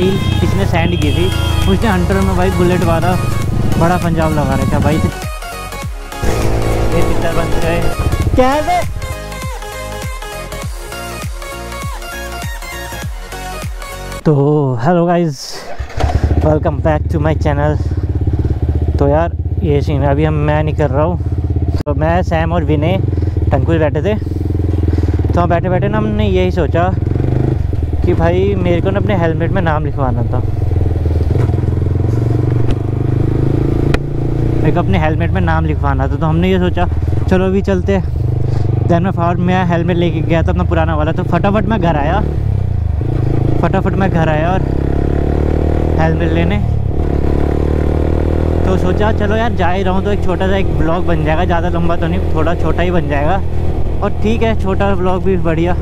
Reel किसने send की थी। उसने हंटर में भाई बुलेट वाला बड़ा पंजाब लगा रखा भाई। पिक्चर बन गए तो hello guys welcome back to my channel तो यार, ये सीन अभी हम मैं नहीं कर रहा हूँ। तो मैं सैम और विनय टंकुल बैठे थे। तो हम बैठे बैठे ना हमने यही सोचा कि भाई मेरे को ना अपने हेलमेट में नाम लिखवाना था। मेरे को अपने हेलमेट में नाम लिखवाना था तो हमने ये सोचा, चलो अभी चलते देन मैं फार मैं हेलमेट लेके गया था अपना पुराना वाला तो फटाफट मैं घर आया। फटाफट मैं घर आया और हेलमेट लेने। तो सोचा, चलो यार, जा ही रहा हूँ तो एक छोटा सा एक ब्लॉग बन जाएगा, ज़्यादा लंबा तो नहीं, थोड़ा छोटा ही बन जाएगा। और ठीक है, छोटा ब्लॉग भी बढ़िया।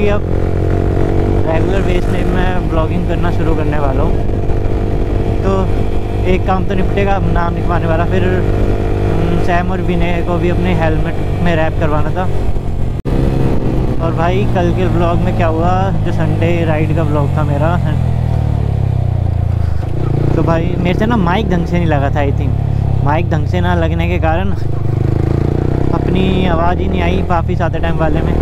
क्योंकि अब रेगुलर बेस में मैं ब्लॉगिंग करना शुरू करने वाला हूँ। तो एक काम तो निपटेगा नाम लिखवाने वाला। फिर सैम और विनय को भी अपने हेलमेट में रैप करवाना था। और भाई, कल के ब्लॉग में क्या हुआ? जो संडे राइड का ब्लॉग था मेरा। तो भाई, मेरे से ना माइक ढंग से नहीं लगा था आई थिंक माइक ढंग से ना लगने के कारण अपनी आवाज़ ही नहीं आई वापिस आते टाइम वाले में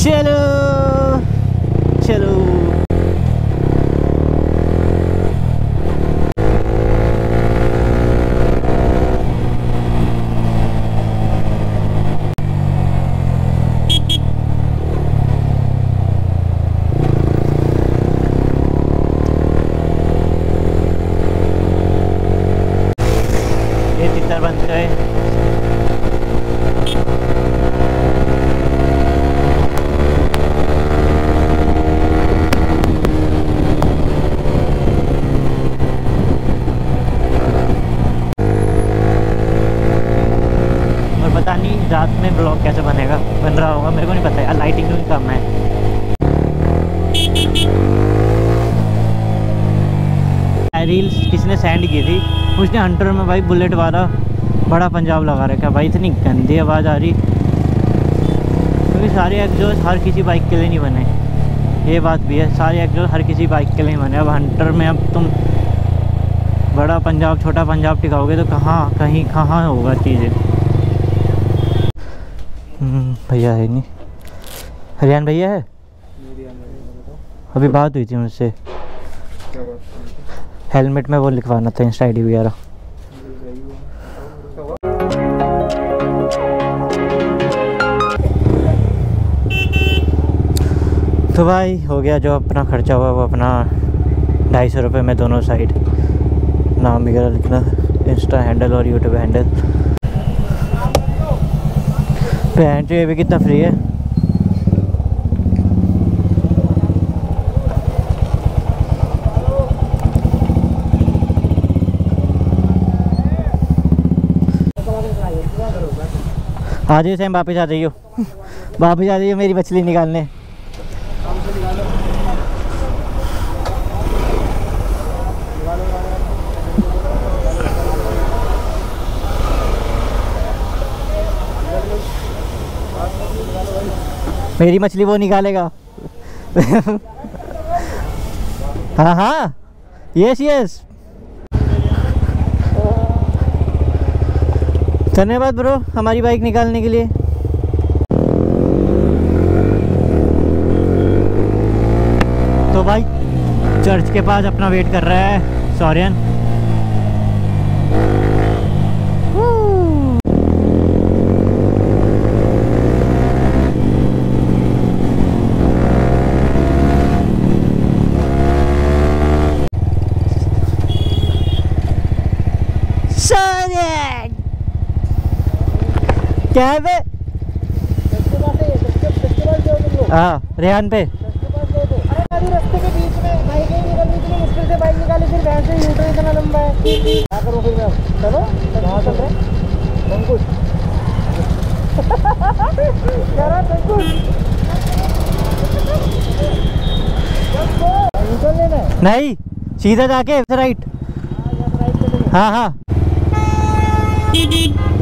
चलो चलो ये तितर बन गए और पता नहीं रात में ब्लॉग कैसे बनेगा? बन रहा होगा, मेरे को नहीं पता यार लाइटिंग भी कम है। रील्स किसने सेंड की थी? उसने हंटर में भाई बुलेट वाला बड़ा पंजाब लगा रखा भाई इतनी गंदी आवाज़ आ रही। क्योंकि तो सारे एग्जॉस्ट हर किसी बाइक के लिए नहीं बने। ये बात भी है। सारे एग्जॉस्ट हर किसी बाइक के लिए बने। अब हंटर में अब तुम बड़ा पंजाब, छोटा पंजाब टिकाओगे तो कहाँ, कहीं, कहाँ होगा चीज़ें? भैया है नहीं। हरियाण भैया है? अभी बात हुई थी मुझसे हेलमेट में वो लिखवाना था इंस्टा आई वगैरह। तो भाई हो गया जो अपना खर्चा हुआ वो अपना ढाई सौ रुपये में दोनों साइड। नाम वगैरह लिखना इंस्टा हैंडल और यूट्यूब हैंडल। पैंट ये भी कितना फ्री है आ जाइए सेम वापस आ जाइए वापस आ जाइए मेरी मछली निकालने मेरी मछली वो निकालेगा। हाँ हाँ। यस यस धन्यवाद ब्रो, हमारी बाइक निकालने के लिए। तो भाई चर्च के पास अपना वेट कर रहा है सॉरियन सॉरियन क्या है बे हाँ रेहान पे। रास्ते के बीच में बाइक ही निकलनी इतनी मुश्किल से बाइक निकाली फिर वैन से यूटर्न इतना लंबा है क्या करूँ फिर मैं चलो कहाँ चल रहे अंकुश कह रहा अंकुश यूटर्न लेना है। नहीं सीधा जाके राइट राइट चलेंगे हाँ हाँ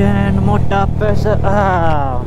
चैन मोटा पैसा आ,